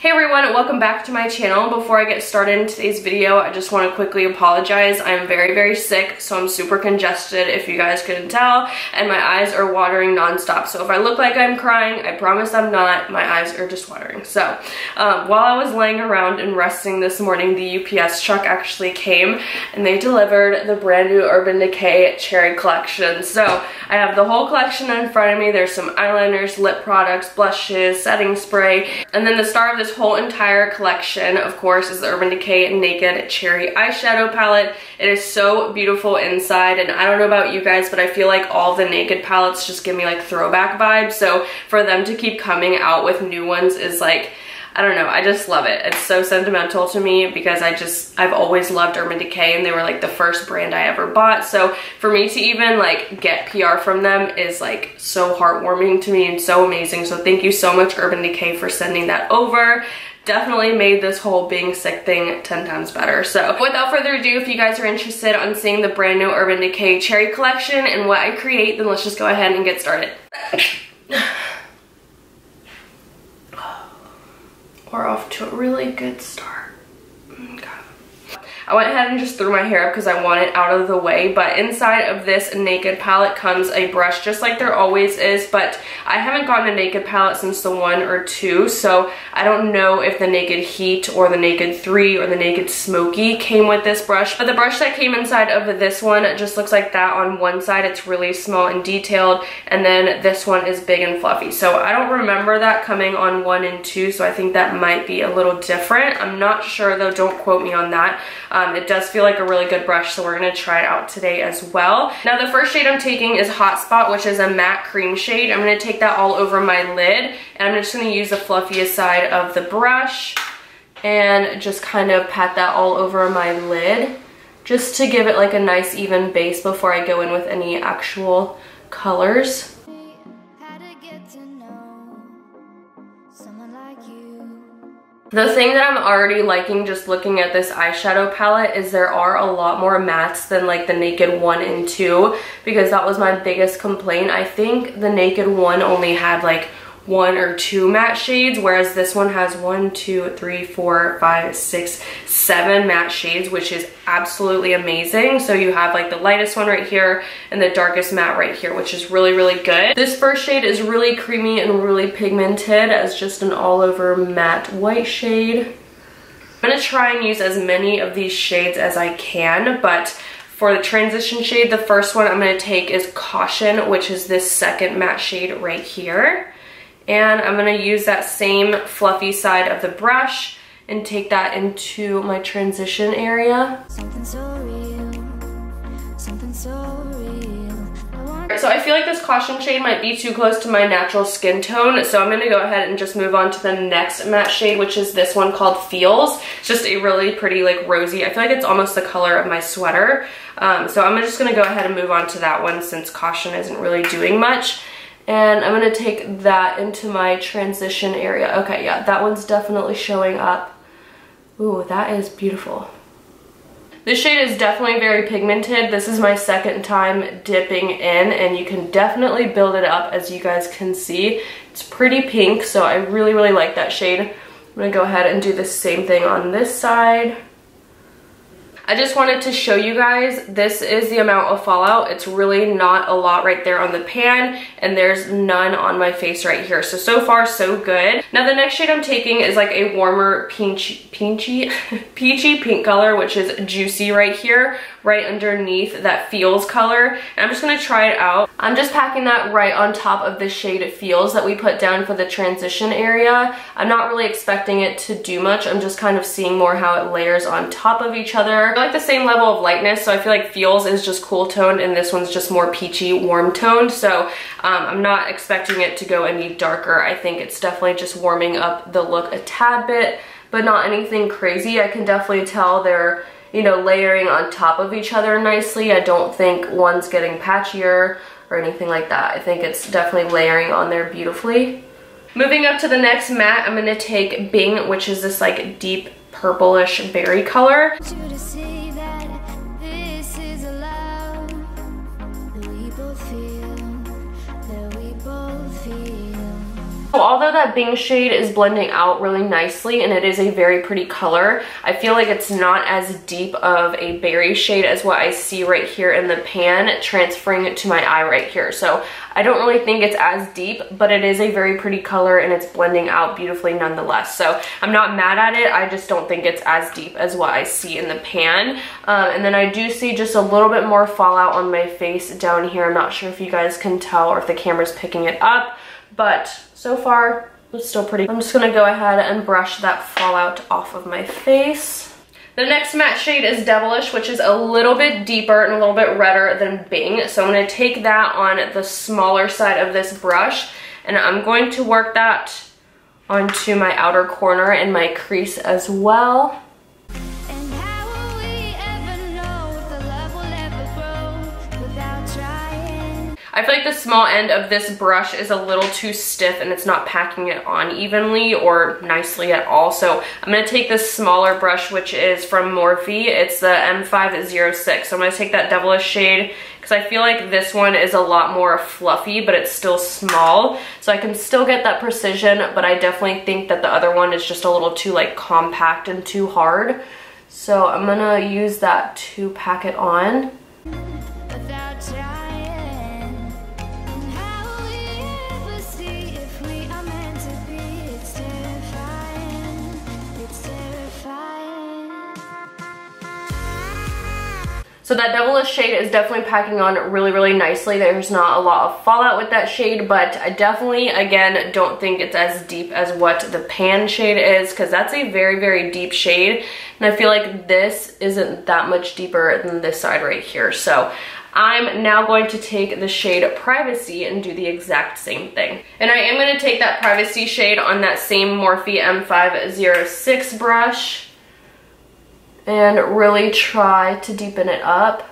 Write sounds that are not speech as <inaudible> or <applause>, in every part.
Hey everyone, welcome back to my channel. Before I get started in today's video, I just want to quickly apologize. I'm very, very sick, so I'm super congested if you guys couldn't tell, and my eyes are watering nonstop. So if I look like I'm crying, I promise I'm not. My eyes are just watering. So um, while I was laying around and resting this morning, the UPS truck actually came and they delivered the brand new Urban Decay Cherry Collection. So I have the whole collection in front of me. There's some eyeliners, lip products, blushes, setting spray, and then the star of this whole entire collection, of course, is the Urban Decay Naked Cherry Eyeshadow Palette. It is so beautiful inside, and I don't know about you guys, but I feel like all the Naked palettes just give me like throwback vibes, so for them to keep coming out with new ones is like, I don't know, I just love it. It's so sentimental to me because I just, I've always loved Urban Decay and they were like the first brand I ever bought. So for me to even like get PR from them is like so heartwarming to me and so amazing. So thank you so much Urban Decay for sending that over definitely made this whole being sick thing 10 times better. So without further ado, if you guys are interested on seeing the brand new Urban Decay Cherry Collection and what I create, then let's just go ahead and get started. We're off to a really good start. I went ahead and just threw my hair up because I want it out of the way, but inside of this Naked palette comes a brush just like there always is, but I haven't gotten a Naked palette since the one or two, so I don't know if the Naked Heat or the Naked 3 or the Naked Smoky came with this brush, but the brush that came inside of this one just looks like that on one side. It's really small and detailed, and then this one is big and fluffy. So I don't remember that coming on one and two, so I think that might be a little different. I'm not sure though, don't quote me on that. Um, it does feel like a really good brush, so we're gonna try it out today as well. Now the first shade I'm taking is Hot Spot, which is a matte cream shade. I'm gonna take that all over my lid, and I'm just gonna use the fluffiest side of the brush and just kind of pat that all over my lid just to give it like a nice even base before I go in with any actual colors. The thing that I'm already liking just looking at this eyeshadow palette is there are a lot more mattes than like the Naked 1 and 2 because that was my biggest complaint. I think the Naked 1 only had like one or two matte shades, whereas this one has one, two, three, four, five, six, seven matte shades, which is absolutely amazing. So you have like the lightest one right here and the darkest matte right here, which is really, really good. This first shade is really creamy and really pigmented as just an all over matte white shade. I'm gonna try and use as many of these shades as I can, but for the transition shade, the first one I'm gonna take is Caution, which is this second matte shade right here. And I'm gonna use that same fluffy side of the brush and take that into my transition area. So I feel like this caution shade might be too close to my natural skin tone, so I'm gonna go ahead and just move on to the next matte shade, which is this one called Feels. It's just a really pretty like rosy, I feel like it's almost the color of my sweater. Um, so I'm just gonna go ahead and move on to that one since caution isn't really doing much. And I'm gonna take that into my transition area. Okay, yeah, that one's definitely showing up. Ooh, that is beautiful. This shade is definitely very pigmented. This is my second time dipping in and you can definitely build it up as you guys can see. It's pretty pink, so I really, really like that shade. I'm gonna go ahead and do the same thing on this side. I just wanted to show you guys, this is the amount of fallout. It's really not a lot right there on the pan, and there's none on my face right here. So, so far, so good. Now, the next shade I'm taking is like a warmer peachy, peachy, <laughs> peachy pink color, which is Juicy right here, right underneath that Feels color. And I'm just gonna try it out. I'm just packing that right on top of the shade Feels that we put down for the transition area. I'm not really expecting it to do much. I'm just kind of seeing more how it layers on top of each other like the same level of lightness, so I feel like Feels is just cool toned and this one's just more peachy, warm toned. So um, I'm not expecting it to go any darker. I think it's definitely just warming up the look a tad bit, but not anything crazy. I can definitely tell they're you know, layering on top of each other nicely. I don't think one's getting patchier or anything like that. I think it's definitely layering on there beautifully. Moving up to the next matte, I'm gonna take Binge, which is this like deep purplish berry color. Although that Binge shade is blending out really nicely and it is a very pretty color, I feel like it's not as deep of a berry shade as what I see right here in the pan transferring it to my eye right here. So I don't really think it's as deep, but it is a very pretty color and it's blending out beautifully nonetheless. So I'm not mad at it. I just don't think it's as deep as what I see in the pan. Um, and then I do see just a little bit more fallout on my face down here. I'm not sure if you guys can tell or if the camera's picking it up, but so far it's still pretty. I'm just gonna go ahead and brush that fallout off of my face. The next matte shade is Devilish, which is a little bit deeper and a little bit redder than Binge. So I'm to take that on the smaller side of this brush and I'm going to work that onto my outer corner and my crease as well. I feel like the small end of this brush is a little too stiff and it's not packing it on evenly or nicely at all. So I'm gonna take this smaller brush, which is from Morphe. It's the M506. So I'm gonna take that Devilish shade because I feel like this one is a lot more fluffy, but it's still small. So I can still get that precision, but I definitely think that the other one is just a little too like compact and too hard. So I'm gonna use that to pack it on. So that Devilish shade is definitely packing on really, really nicely. There's not a lot of fallout with that shade, but I definitely, again, don't think it's as deep as what the pan shade is because that's a very, very deep shade. And I feel like this isn't that much deeper than this side right here. So I'm now going to take the shade Privacy and do the exact same thing. And I am going to take that Privacy shade on that same Morphe M506 brush and really try to deepen it up.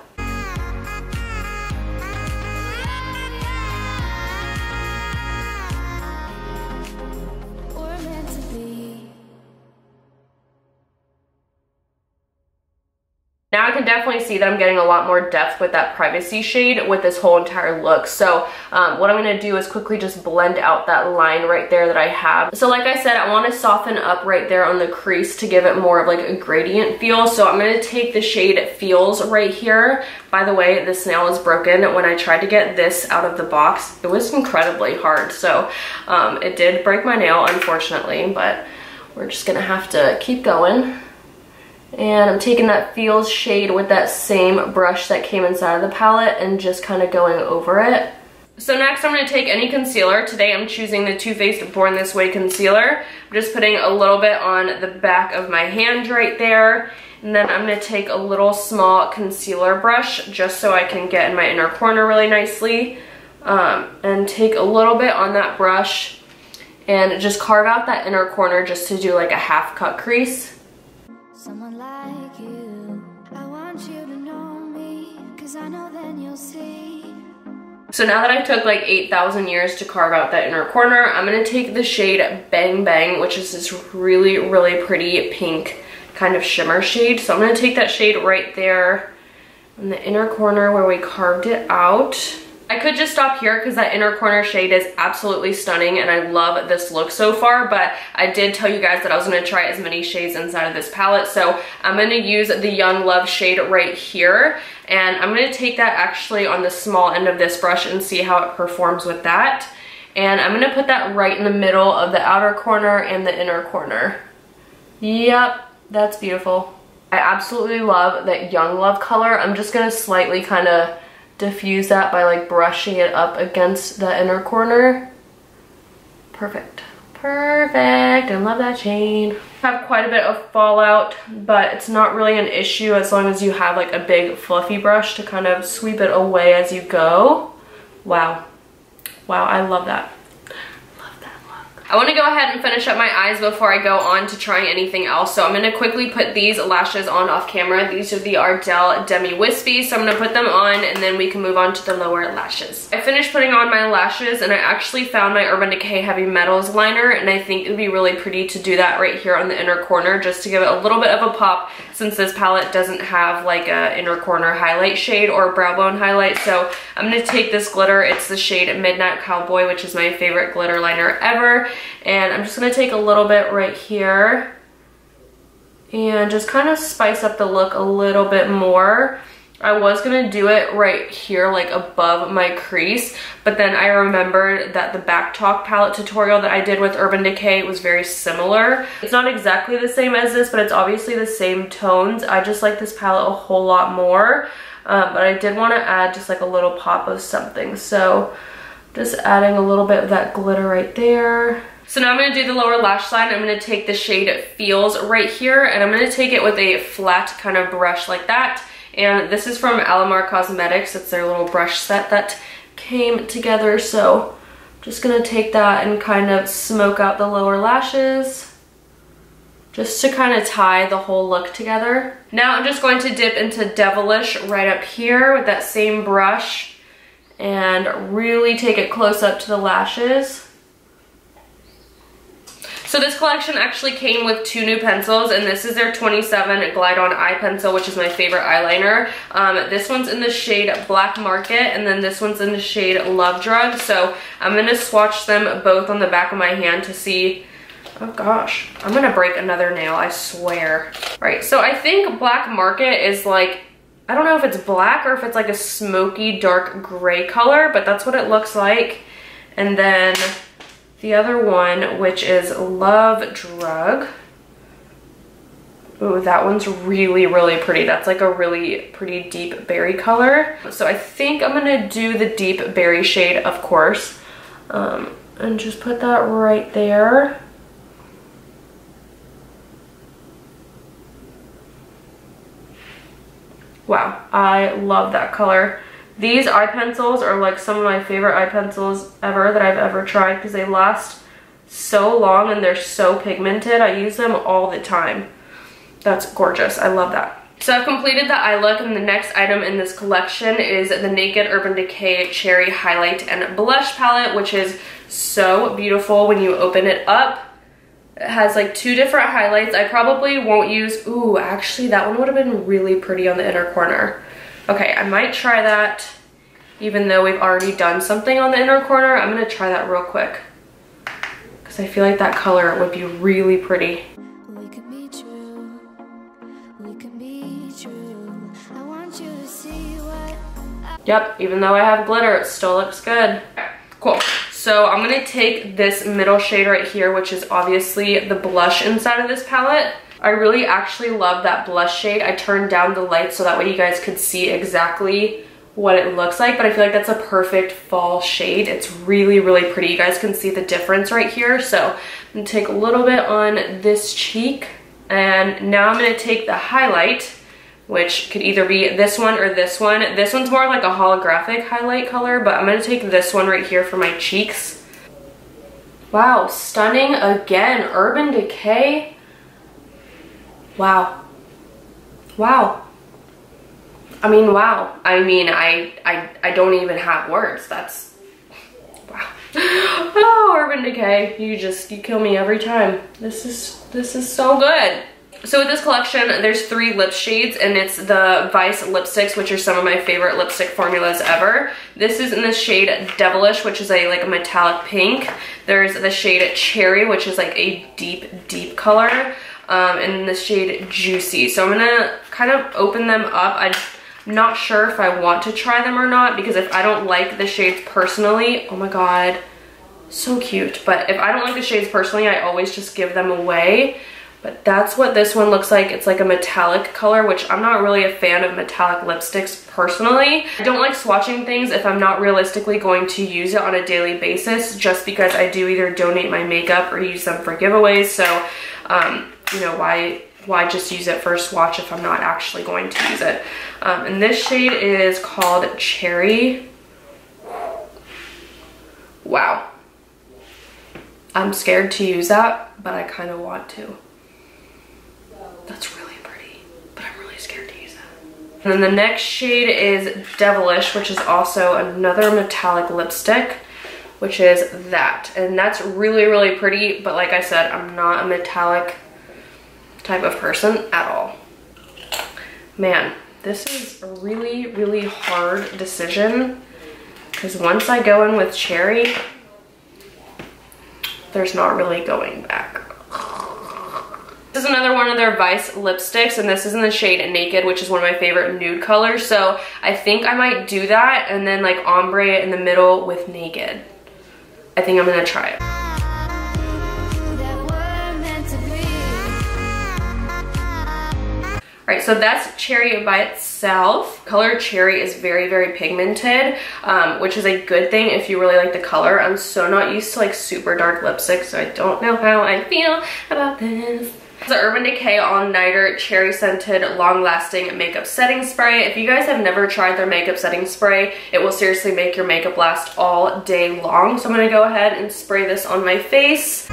Can definitely see that I'm getting a lot more depth with that privacy shade with this whole entire look. So um, what I'm gonna do is quickly just blend out that line right there that I have. So like I said, I wanna soften up right there on the crease to give it more of like a gradient feel. So I'm gonna take the shade Feels right here. By the way, this nail is broken. When I tried to get this out of the box, it was incredibly hard. So um, it did break my nail, unfortunately, but we're just gonna have to keep going. And I'm taking that Feels shade with that same brush that came inside of the palette and just kind of going over it. So next I'm going to take any concealer. Today I'm choosing the Too Faced Born This Way concealer. I'm just putting a little bit on the back of my hand right there. And then I'm going to take a little small concealer brush just so I can get in my inner corner really nicely. Um, and take a little bit on that brush and just carve out that inner corner just to do like a half cut crease someone like you. I want you to know me, cause I know then you'll see. So now that I took like 8,000 years to carve out that inner corner, I'm gonna take the shade Bang Bang, which is this really, really pretty pink kind of shimmer shade. So I'm gonna take that shade right there in the inner corner where we carved it out. I could just stop here because that inner corner shade is absolutely stunning and I love this look so far, but I did tell you guys that I was gonna try as many shades inside of this palette. So I'm gonna use the Young Love shade right here and I'm gonna take that actually on the small end of this brush and see how it performs with that. And I'm gonna put that right in the middle of the outer corner and the inner corner. Yep, that's beautiful. I absolutely love that Young Love color. I'm just gonna slightly kind of diffuse that by like brushing it up against the inner corner. Perfect. Perfect. I love that shade. Have quite a bit of fallout, but it's not really an issue as long as you have like a big fluffy brush to kind of sweep it away as you go. Wow. Wow, I love that. I want to go ahead and finish up my eyes before I go on to trying anything else. So I'm going to quickly put these lashes on off camera. These are the Ardell Demi Wispy. So I'm going to put them on and then we can move on to the lower lashes. I finished putting on my lashes and I actually found my Urban Decay Heavy Metals liner and I think it would be really pretty to do that right here on the inner corner just to give it a little bit of a pop since this palette doesn't have like a inner corner highlight shade or brow bone highlight. So I'm going to take this glitter. It's the shade Midnight Cowboy, which is my favorite glitter liner ever And I'm just gonna take a little bit right here and just kind of spice up the look a little bit more. I was gonna do it right here, like above my crease, but then I remembered that the Back Talk palette tutorial that I did with Urban Decay was very similar. It's not exactly the same as this, but it's obviously the same tones. I just like this palette a whole lot more, um, but I did wanna add just like a little pop of something. So just adding a little bit of that glitter right there. So now I'm gonna do the lower lash line. I'm gonna take the shade Feels right here, and I'm gonna take it with a flat kind of brush like that and this is from Alamar Cosmetics. It's their little brush set that came together. So I'm just gonna take that and kind of smoke out the lower lashes just to kind of tie the whole look together. Now I'm just going to dip into Devilish right up here with that same brush and really take it close up to the lashes. So this collection actually came with two new pencils and this is their 27 Glide On Eye Pencil, which is my favorite eyeliner. Um, this one's in the shade Black Market and then this one's in the shade Love Drug. So I'm gonna swatch them both on the back of my hand to see Oh gosh, I'm gonna break another nail, I swear. Right, so I think Black Market is like, I don't know if it's black or if it's like a smoky dark gray color, but that's what it looks like. And then the other one, which is Love Drug. Ooh, that one's really, really pretty. That's like a really pretty deep berry color. So I think I'm gonna do the deep berry shade, of course. Um, and just put that right there. Wow, I love that color. These eye pencils are like some of my favorite eye pencils ever that I've ever tried because they last so long and they're so pigmented. I use them all the time. That's gorgeous. I love that. So I've completed the eye look and the next item in this collection is the Naked Urban Decay Cherry Highlight and Blush Palette, which is so beautiful when you open it up. It has like two different highlights. I probably won't use, ooh, actually that one would have been really pretty on the inner corner. Okay, I might try that even though we've already done something on the inner corner. I'm gonna try that real quick because I feel like that color would be really pretty. Yep, even though I have glitter, it still looks good. Cool. So I'm gonna take this middle shade right here, which is obviously the blush inside of this palette. I really actually love that blush shade. I turned down the light so that way you guys could see exactly what it looks like, but I feel like that's a perfect fall shade. It's really, really pretty. You guys can see the difference right here. So I'm gonna take a little bit on this cheek, and now I'm gonna take the highlight, which could either be this one or this one. This one's more like a holographic highlight color, but I'm gonna take this one right here for my cheeks. Wow, stunning again. Urban Decay Wow. Wow. I mean, wow. I mean, I, I, I don't even have words. That's, wow. <laughs> Oh, Urban Decay, you just, you kill me every time. This is, this is so good. So with this collection, there's three lip shades and it's the Vice lipsticks, which are some of my favorite lipstick formulas ever. This is in the shade Devilish, which is a like a metallic pink. There's the shade Cherry, which is like a deep, deep color um, in the shade Juicy. So I'm gonna kind of open them up. I'm not sure if I want to try them or not because if I don't like the shades personally, oh my god, so cute. But if I don't like the shades personally, I always just give them away. But that's what this one looks like. It's like a metallic color, which I'm not really a fan of metallic lipsticks personally. I don't like swatching things if I'm not realistically going to use it on a daily basis just because I do either donate my makeup or use them for giveaways. So um, you know, why why just use it for a swatch if I'm not actually going to use it. Um, and this shade is called Cherry. Wow. I'm scared to use that, but I kind of want to. That's really pretty, but I'm really scared to use that. And then the next shade is Devilish, which is also another metallic lipstick which is that. And that's really, really pretty, but like I said, I'm not a metallic type of person at all. Man, this is a really, really hard decision because once I go in with cherry, there's not really going back. This is another one of their Vice lipsticks, and this is in the shade Naked, which is one of my favorite nude colors. So I think I might do that and then like ombre in the middle with Naked. I think I'm gonna try it. Alright, so that's cherry by itself. Color cherry is very, very pigmented, um, which is a good thing if you really like the color. I'm so not used to like super dark lipstick, so I don't know how I feel about this. It's the Urban Decay All Nighter Cherry Scented Long Lasting Makeup Setting Spray. If you guys have never tried their makeup setting spray, it will seriously make your makeup last all day long. So I'm gonna go ahead and spray this on my face.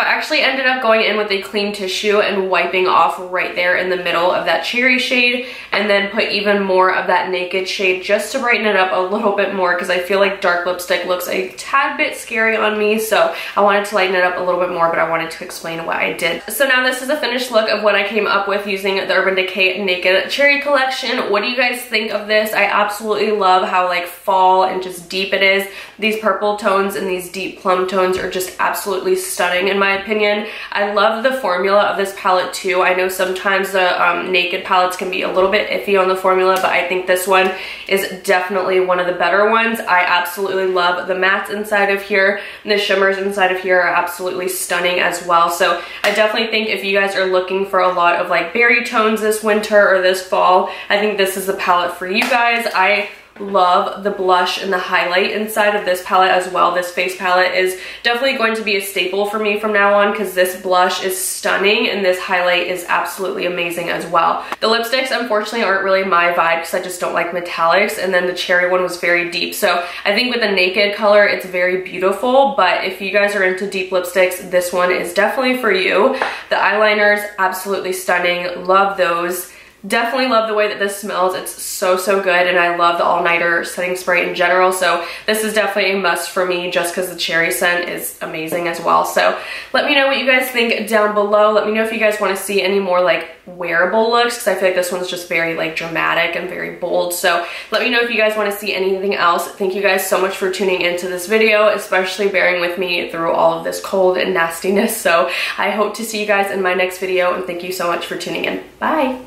I actually ended up going in with a clean tissue and wiping off right there in the middle of that cherry shade and then put even more of that naked shade just to brighten it up a little bit more because I feel like dark lipstick looks a tad bit scary on me so I wanted to lighten it up a little bit more but I wanted to explain what I did. So now this is a finished look of what I came up with using the Urban Decay Naked Cherry Collection. What do you guys think of this? I absolutely love how like fall and just deep it is. These purple tones and these deep plum tones are just absolutely stunning and my opinion. I love the formula of this palette too. I know sometimes the um, Naked palettes can be a little bit iffy on the formula, but I think this one is definitely one of the better ones. I absolutely love the mattes inside of here. and The shimmers inside of here are absolutely stunning as well. So I definitely think if you guys are looking for a lot of like berry tones this winter or this fall, I think this is the palette for you guys. I love the blush and the highlight inside of this palette as well. This face palette is definitely going to be a staple for me from now on because this blush is stunning and this highlight is absolutely amazing as well. The lipsticks unfortunately aren't really my vibe because I just don't like metallics and then the cherry one was very deep. So I think with the naked color it's very beautiful but if you guys are into deep lipsticks this one is definitely for you. The eyeliners absolutely stunning. Love those. Definitely love the way that this smells. It's so, so good. And I love the all-nighter setting spray in general. So this is definitely a must for me just because the cherry scent is amazing as well. So let me know what you guys think down below. Let me know if you guys want to see any more like wearable looks because I feel like this one's just very like dramatic and very bold. So let me know if you guys want to see anything else. Thank you guys so much for tuning into this video, especially bearing with me through all of this cold and nastiness. So I hope to see you guys in my next video and thank you so much for tuning in. Bye.